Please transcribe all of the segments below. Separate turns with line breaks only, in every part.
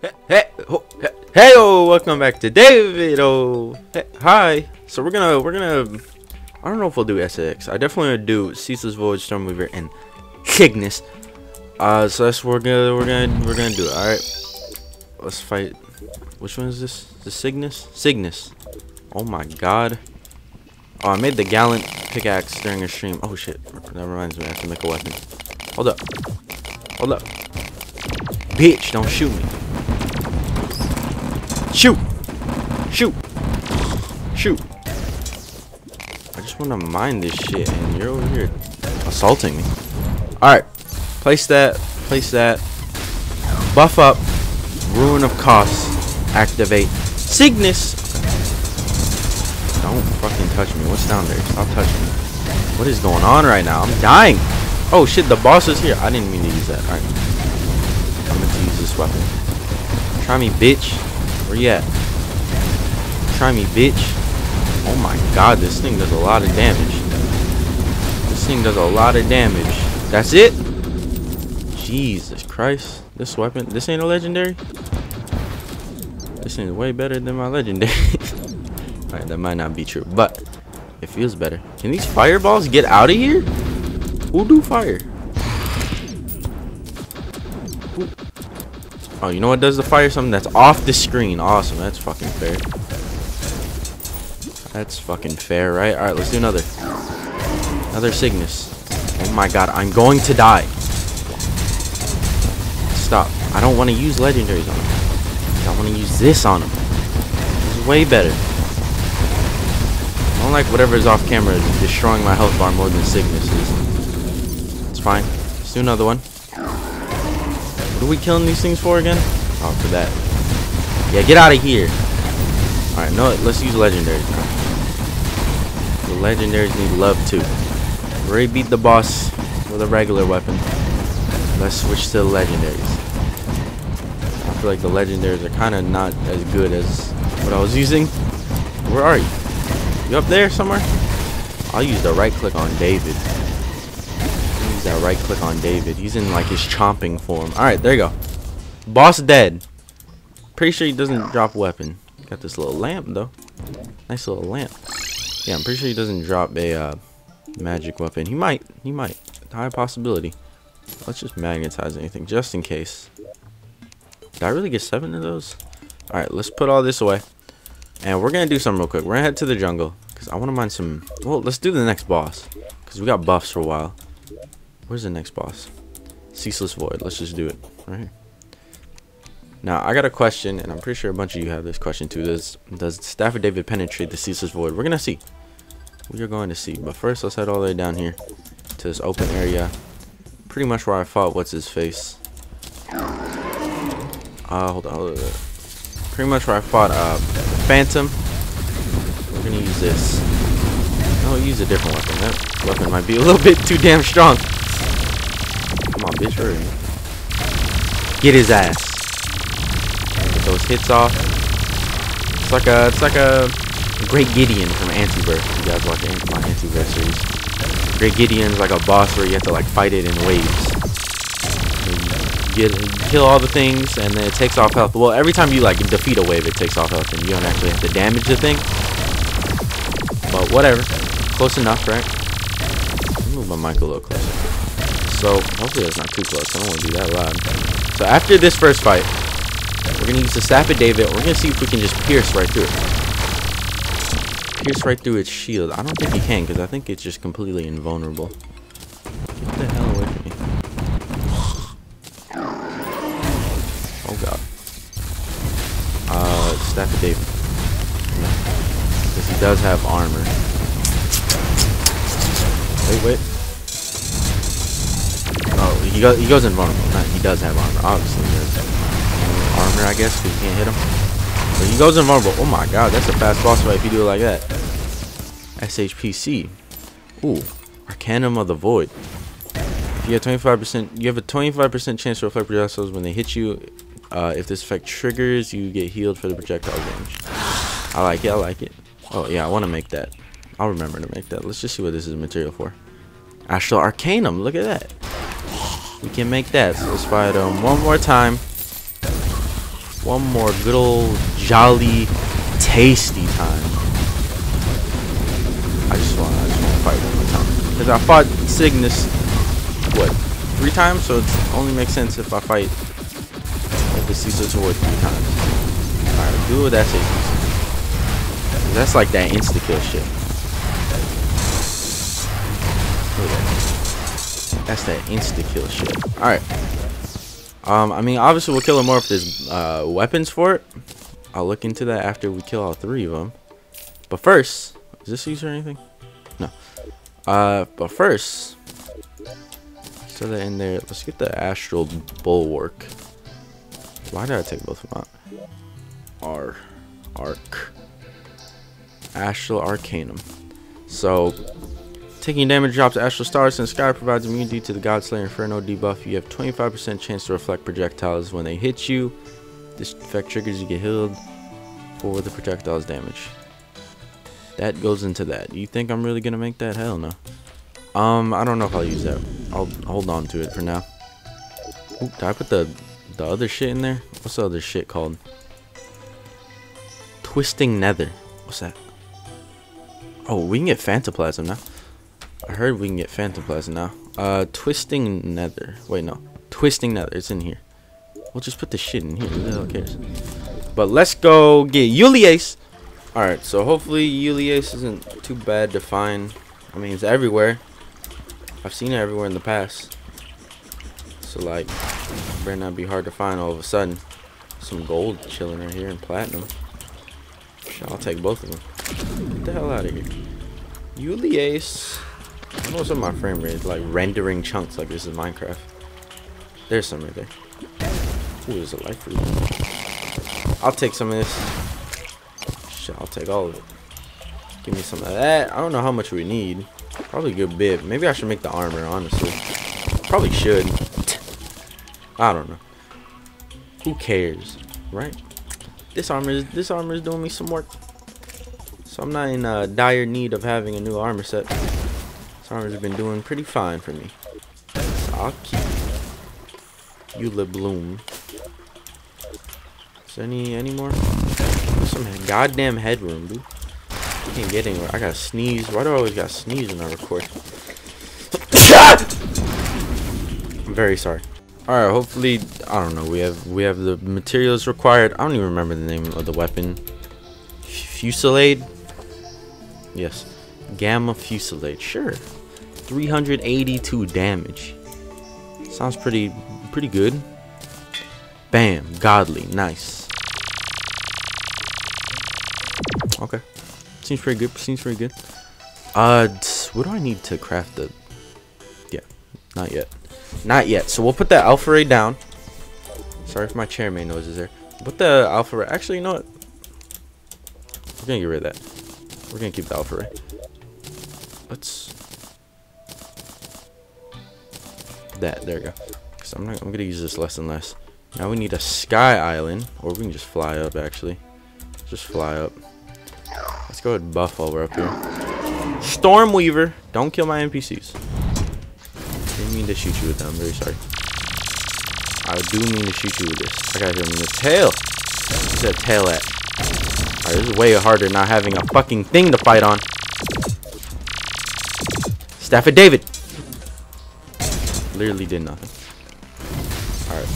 Hey, hey, oh, hey, oh, welcome back to David. Oh, hey, hi. So we're gonna, we're gonna. I don't know if we'll do SX. I definitely want to do Ceaseless Void, Stormweaver, and Signus. Uh, so that's what we're gonna, we're gonna, we're gonna do. All right. Let's fight. Which one is this? The Signus? Signus. Oh my God. Oh, I made the Gallant pickaxe during a stream. Oh shit. That reminds me, I have to make a weapon. Hold up. Hold up. Bitch, don't shoot me. Shoot! Shoot! Shoot! I just want to mine this shit, and you're over here assaulting me. Alright. Place that. Place that. Buff up. Rune of Kos. Activate. Signus! Don't fucking touch me. What's down there? Stop touching me. What is going on right now? I'm dying! Oh shit, the boss is here. I didn't mean to use that. Alright. I'm going to use this weapon. Try me, bitch. Where you at? Try me, bitch. Oh my god, this thing does a lot of damage. This thing does a lot of damage. That's it? Jesus Christ. This weapon, this ain't a legendary? This ain't way better than my legendary. Alright, that might not be true, but it feels better. Can these fireballs get out of here? Who do fire? Oh, you know what does the fire? Something that's off the screen. Awesome. That's fucking fair. That's fucking fair, right? Alright, let's do another. Another Signus. Oh my god, I'm going to die. Stop. I don't want to use legendaries on him. I want to use this on him. This is way better. I don't like whatever is off camera destroying my health bar more than Signus is. It's fine. Let's do another one. What are we killing these things for again? Oh, for that. Yeah, get out of here. Alright, no, let's use legendaries now. The legendaries need love too. We already beat the boss with a regular weapon. Let's switch to the legendaries. I feel like the legendaries are kind of not as good as what I was using. Where are you? You up there somewhere? I'll use the right click on David. Use that right click on David. He's in like his chomping form. Alright, there you go. Boss dead. Pretty sure he doesn't drop weapon. Got this little lamp though. Nice little lamp. Yeah, I'm pretty sure he doesn't drop a uh, magic weapon. He might. He might. High possibility. Let's just magnetize anything just in case. Did I really get seven of those? Alright, let's put all this away. And we're going to do something real quick. We're going to head to the jungle. Because I want to mine some... Well, let's do the next boss. Because we got buffs for a while. Where's the next boss? Ceaseless Void. Let's just do it. Right here. Now, I got a question, and I'm pretty sure a bunch of you have this question too. Does, does Staff of David penetrate the Ceaseless Void? We're going to see. We are going to see. But first, let's head all the way down here to this open area. Pretty much where I fought What's His Face. Uh, hold on. Hold on. Pretty much where I fought uh, Phantom. We're going to use this. No, use a different weapon. That weapon might be a little bit too damn strong. Come on, bitch, hurry. Get his ass. Get those hits off. It's like a, it's like a Great Gideon from Antiverse. You guys watch my Antiverse series. Great Gideon's like a boss where you have to like fight it in waves. You, kill all the things and then it takes off health. Well, every time you like defeat a wave, it takes off health and you don't actually have to damage the thing. But whatever. Close enough, right? Move my mic a little closer. So, hopefully that's not too close. I don't want to be that loud. So after this first fight, we're going to use the David. We're going to see if we can just pierce right through it. Pierce right through its shield. I don't think he can because I think it's just completely invulnerable. Get the hell away from me. Oh god. Uh, of David. Because he does have armor. Wait, wait. He, go he goes invulnerable. Not, he does have armor. Obviously, he does armor, I guess, because you can't hit him. But he goes invulnerable. Oh my god, that's a fast boss fight if you do it like that. SHPC. Ooh, Arcanum of the Void. If you have 25%, you have a 25% chance to reflect projectiles when they hit you. Uh, if this effect triggers, you get healed for the projectile damage. I like it. I like it. Oh yeah, I want to make that. I'll remember to make that. Let's just see what this is material for. Astral Arcanum. Look at that. We can make that. So let's fire them one more time. One more good old jolly tasty time. I just want I just want to fight one more time. Because I fought Signus what, three times? So it only makes sense if I fight the Caesar Sword three times. Alright, do that says. That's like that insta kill shit. That's that insta kill shit. Alright. Um, I mean, obviously we'll kill him more if there's uh, weapons for it. I'll look into that after we kill all three of them. But first, is this or anything? No. Uh, but first, so that in there, let's get the Astral Bulwark. Why did I take both of them out? R. Arc. Astral Arcanum. So, taking damage drops Astral Stars the sky provides immunity to the Godslayer Inferno debuff. You have 25% chance to reflect projectiles when they hit you. This effect triggers you get healed for the projectiles damage. That goes into that. You think I'm really gonna make that? Hell no. Um, I don't know if I'll use that. I'll hold on to it for now. Ooh, did I put the the other shit in there? What's the other shit called? Twisting Nether. What's that? Oh, we can get Phantoplasm now. Heard we can get Phantoplasm now. Uh, Twisting Nether. Wait, no. Twisting Nether. It's in here. We'll just put the shit in here. Who the hell cares? But let's go get Ulaeus. Alright, so hopefully Ulaeus isn't too bad to find. I mean, it's everywhere. I've seen it everywhere in the past. So like, better not be hard to find all of a sudden. Some gold chilling right here and platinum. I'll take both of them. Get the hell out of here. Ulaeus. Some of my frame rate like rendering chunks like this is Minecraft. There's some right there. Ooh, there's a life fruit. I'll take some of this. Shit, I'll take all of it. Give me some of that. I don't know how much we need. Probably a good bit. Maybe I should make the armor, honestly. Probably should. I don't know. Who cares, right? This armor is this armor is doing me some work. So I'm not in uh, dire need of having a new armor set. Armor's been doing pretty fine for me. So I'll keep Uelibloom. Is there any any more? Some goddamn headroom, dude. I can't get anywhere. I gotta sneeze. Why do I always gotta sneeze when I record? I'm very sorry. Alright, hopefully I don't know, we have we have the materials required. I don't even remember the name of the weapon. Fusillade? Yes. Gamma Fusillade, sure. 382 damage. Sounds pretty pretty good. Bam, godly, nice. Okay. Seems pretty good. Seems pretty good. Uh, what do I need to craft the? Yeah, not yet. Not yet. So we'll put the alpha ray down. Sorry if my chairman noises there. Put the alpha ray. Actually, you know what? We're gonna get rid of that. We're gonna keep the alpha ray. Let's. That there we go. Cause I'm not. I'm gonna use this less and less. Now we need a sky island, or we can just fly up. Actually, just fly up. Let's go ahead and buff while we're up here. Stormweaver. Don't kill my NPCs. Didn't mean to shoot you with them. I'm very sorry. I do mean to shoot you with this. I got him in the tail. Where's that tail at? This is way harder not having a fucking thing to fight on. Staff of David. Literally did nothing. Alright.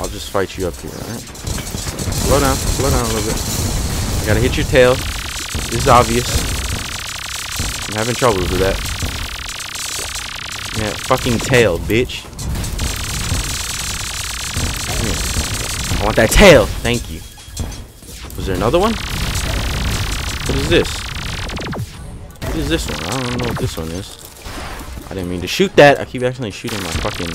I'll just fight you up here, alright? Slow down. Slow down a little bit. I gotta hit your tail. This is obvious. I'm having trouble with that. Yeah, fucking tail, bitch. I want that tail. Thank you. Was there another one? What is this? What is this one? I don't know what this one is. I didn't mean to shoot that. I keep accidentally shooting my fucking...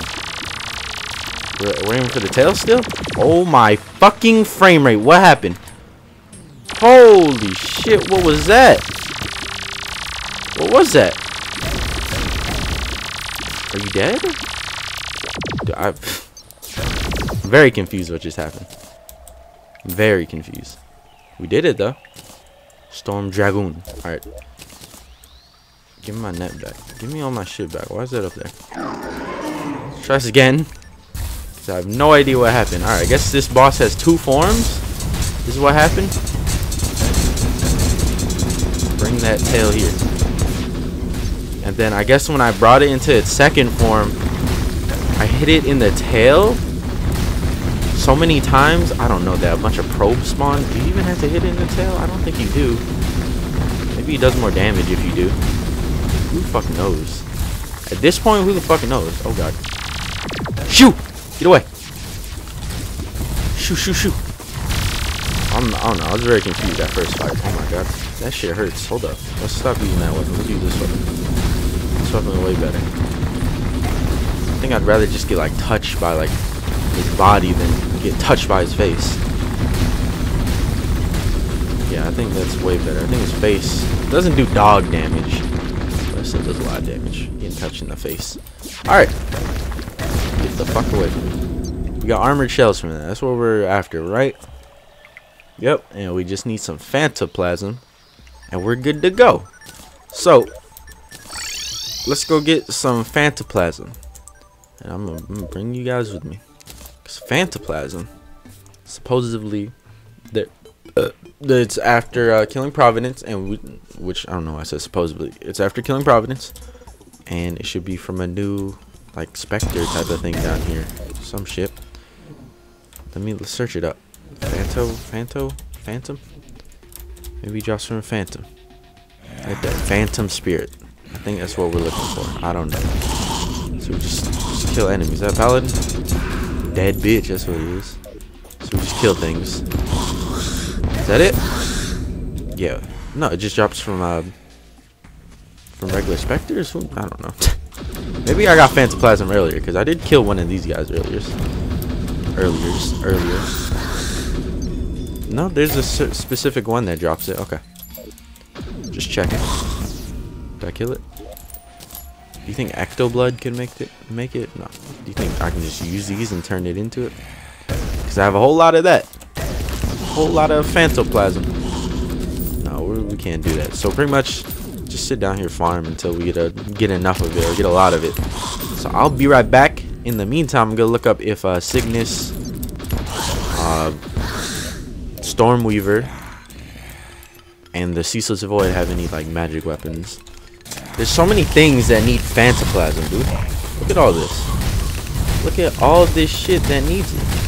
We're, we're aiming for the tail still? Oh my fucking frame rate. What happened? Holy shit, what was that? What was that? Are you dead? Dude, I'm very confused what just happened. Very confused. We did it though. Storm Dragoon. Alright. Give me my net back. Give me all my shit back. Why is that up there? Try this again. So I have no idea what happened. Alright, I guess this boss has two forms. This is what happened. Bring that tail here. And then I guess when I brought it into its second form, I hit it in the tail so many times. I don't know that a bunch of probes spawn. Do you even have to hit it in the tail? I don't think you do. Maybe it does more damage if you do. Who the fuck knows? At this point, who the fuck knows? Oh god. Shoot! Get away! Shoot, shoot, shoot! I don't know, I was very confused at first fight. Oh my god. That shit hurts. Hold up. Let's stop using that weapon. Let's use this weapon. This weapon is way better. I think I'd rather just get like touched by like his body than get touched by his face. Yeah, I think that's way better. I think his face doesn't do dog damage. It does a lot of damage. Getting touched in the face. Alright. Get the fuck away from me. We got armored shells from that. That's what we're after, right? Yep. And we just need some Phantoplasm. And we're good to go. So, let's go get some Phantoplasm. And I'm gonna, bring you guys with me. Because Phantoplasm, supposedly, that uh, it's after uh, killing Providence, and we, which I don't know. I said supposedly it's after killing Providence, and it should be from a new like Spectre type of thing down here. Some ship. Let me let's search it up. Phanto, Phanto, Phantom. Maybe drops from a Phantom. Like that Phantom Spirit. I think that's what we're looking for. I don't know. So we just, just kill enemies. Is that Paladin? Dead bitch, that's what it is. So we just kill things. Is that it? Yeah. No, it just drops from uh from regular specters? I don't know. Maybe I got Phantoplasm earlier, because I did kill one of these guys earlier. Earlier. Earlier. No, there's a specific one that drops it. Okay. Just checking. Did I kill it? Do you think Ecto Blood can make it? Make it? No. Do you think I can just use these and turn it into it? Because I have a whole lot of that. Whole lot of Phantoplasm. No, we can't do that. So pretty much, just sit down here farm until we get a get enough of it or get a lot of it. So I'll be right back. In the meantime, I'm gonna look up if uh, Signus, uh, Stormweaver, and the Ceaseless Void have any like magic weapons. There's so many things that need Phantoplasm, dude. Look at all this. Look at all this shit that needs it.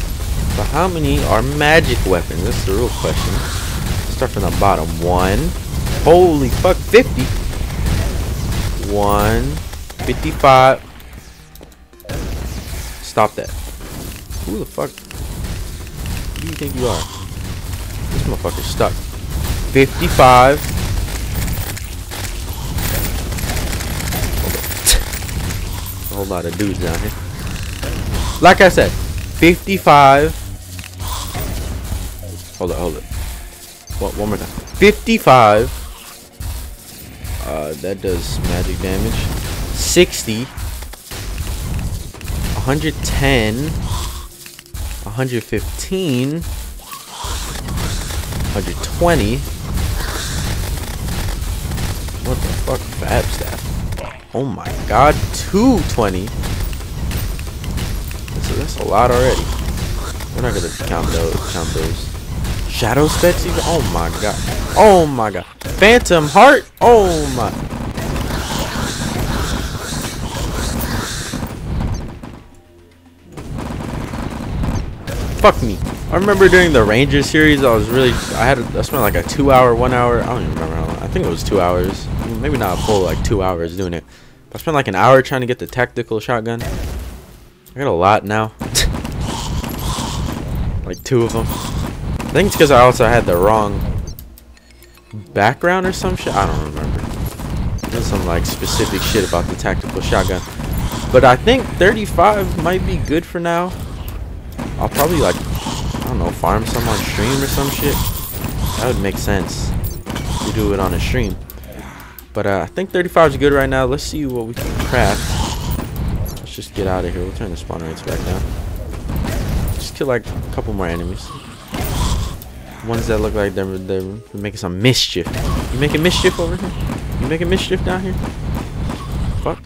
But how many are magic weapons? That's the real question. Start from the bottom. One. Holy fuck, 50. One. 55. Stop that. Who the fuck? Who do you think you are? This motherfucker's stuck. 55. A whole lot of dudes down here. Like I said, 55. Hold it, hold it. One, one more time. 55. Uh, that does magic damage. 60. 110. 115. 120. What the fuck? Fab staff. Oh my god, 220. So that's a lot already. We're not gonna count those. Count those. Shadow even? Oh my god. Oh my god. Phantom heart? Oh my. Fuck me. I remember during the Ranger series, I was really, I had, I spent like a two hour, one hour, I don't even remember how long. I think it was two hours. Maybe not a full, like two hours doing it. I spent like an hour trying to get the tactical shotgun. I got a lot now. like two of them. I think it's because I also had the wrong background or some shit. I don't remember. There's some like specific shit about the tactical shotgun. But I think 35 might be good for now. I'll probably like, I don't know, farm some on stream or some shit. That would make sense to do it on a stream. But uh, I think 35 is good right now. Let's see what we can craft. Let's just get out of here. We'll turn the spawn rates back down. Just kill like a couple more enemies. Ones that look like they're, they're making some mischief. You making mischief over here? You making mischief down here? Fuck.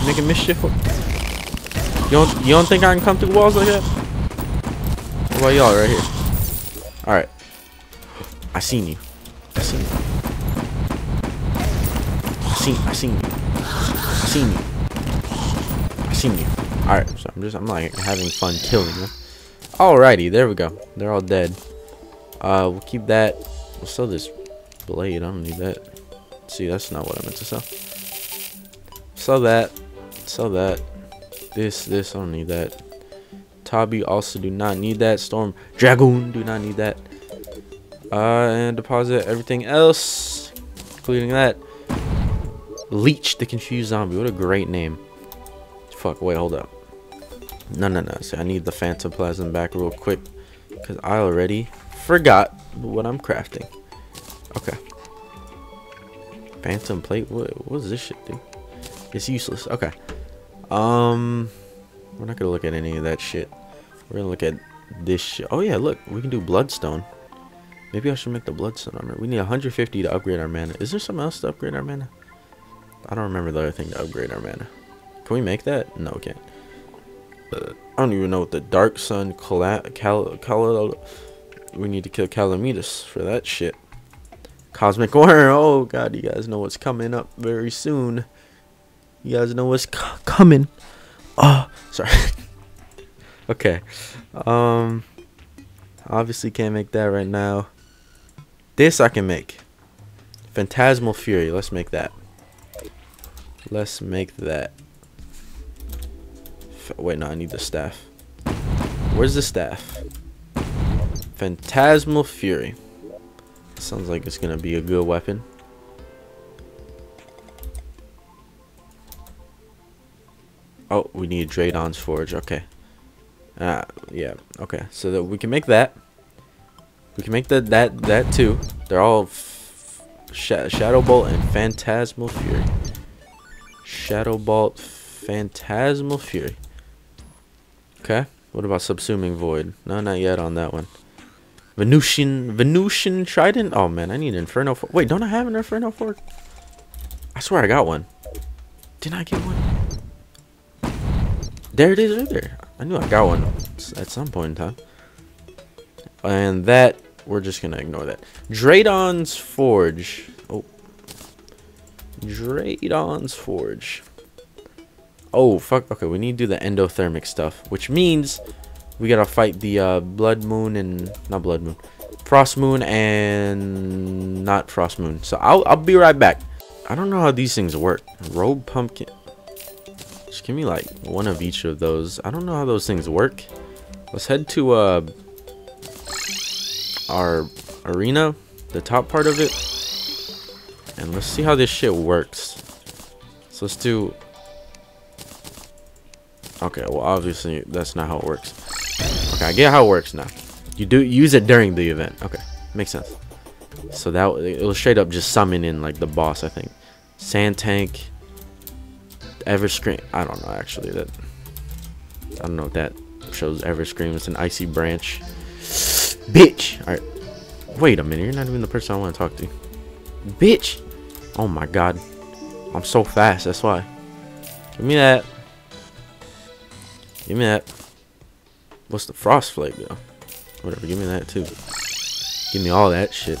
You making mischief You don't you don't think I can come through walls like that? What about y'all right here? Alright. I seen you. I seen you. I seen I seen you. I seen you. I seen you. Alright, so I'm just I'm like having fun killing them. Alrighty, there we go. They're all dead. Uh we'll keep that. We'll sell this blade. I don't need that. See, that's not what I meant to sell. Sell that. Sell that. This, this, I don't need that. Tabi also do not need that. Storm Dragoon do not need that. Uh, and deposit everything else, including that. Leech the Confused Zombie. What a great name. Fuck, wait, hold up. No, no, no. See, I need the Phantoplasm back real quick. Because I already forgot what I'm crafting. Okay. Phantom plate? What, what does this shit do? It's useless. Okay. Um, we're not gonna look at any of that shit. We're gonna look at this shit. Oh yeah, look, we can do bloodstone. Maybe I should make the bloodstone armor. We need 150 to upgrade our mana. Is there something else to upgrade our mana? I don't remember the other thing to upgrade our mana. Can we make that? No, we can't. Uh, I don't even know what the Dark Sun Cal Cal Cal we need to kill Calamitas for that shit. Cosmic Worm. Oh god, you guys know what's coming up very soon. You guys know what's coming. Oh, sorry. okay. Um, obviously can't make that right now. This I can make. Phantasmal Fury. Let's make that. Let's make that. F wait, no, I need the staff. Where's the staff? Phantasmal Fury. Sounds like it's gonna be a good weapon. Oh, we need Draedon's Forge. Okay. Uh, yeah. Okay. So that we can make that. We can make that that that too. They're all sh Shadow Bolt and Phantasmal Fury. Shadow Bolt, Phantasmal Fury. Okay. What about Subsuming Void? No, not yet on that one. Venusian Venusian Trident. Oh man, I need an Inferno. For Wait, don't I have an Inferno Forge? I swear I got one. Didn't I get one? There it is right there. I knew I got one at some point in time. And that, we're just to ignore that. Draedon's Forge. Oh. Draedon's Forge. Oh, fuck. Okay, we need to do the endothermic stuff. Which means we got to fight the uh, Blood Moon and... Not Blood Moon. Frost Moon and... Not Frost Moon. So I'll, I'll be right back. I don't know how these things work. Robe Pumpkin. Just give me like one of each of those. I don't know how those things work. Let's head to uh, our arena, the top part of it. And let's see how this shit works. So let's do... Okay, well obviously that's not how it works. Okay, I get how it works now. You do use it during the event. Okay, makes sense. So that it'll straight up just summon in like the boss, I think. Sand tank, Everscream. I don't know actually that. I don't know if that shows Everscream. It's an icy branch. Bitch. All right. Wait a minute. You're not even the person I want to talk to. Bitch. Oh my god. I'm so fast. That's why. Give me that. Give me that. What's the frost flake though? Whatever. Give me that too. Give me all that shit.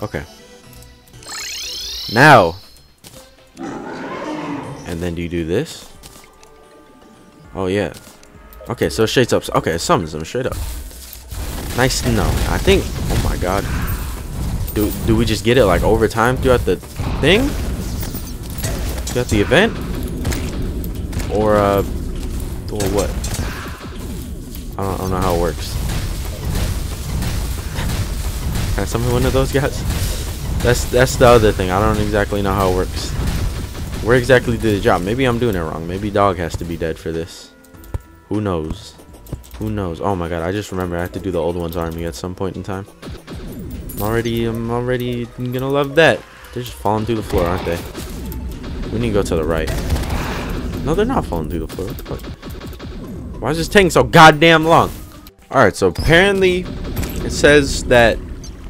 Okay. Now and then do you do this? Oh, yeah. Okay, so straight up. Okay, it summons them straight up. Nice to know. I think... Oh, my God. Do, do we just get it, like, over time throughout the thing? Throughout the event? Or, uh... Or what? Can I summon one of those guys? That's that's the other thing. I don't exactly know how it works. Where exactly did the job? Maybe I'm doing it wrong. Maybe dog has to be dead for this. Who knows? Who knows? Oh my god, I just remember I have to do the old one's army at some point in time. I'm already, I'm already gonna love that. They're just falling through the floor, aren't they? We need to go to the right. No, they're not falling through the floor. What the fuck? Why is this taking so goddamn long? Alright, so apparently it says that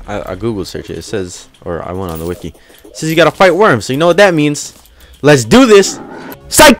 I, I Google search it. It says, or I went on the wiki. It says you gotta fight worms. So you know what that means. Let's do this. Psych!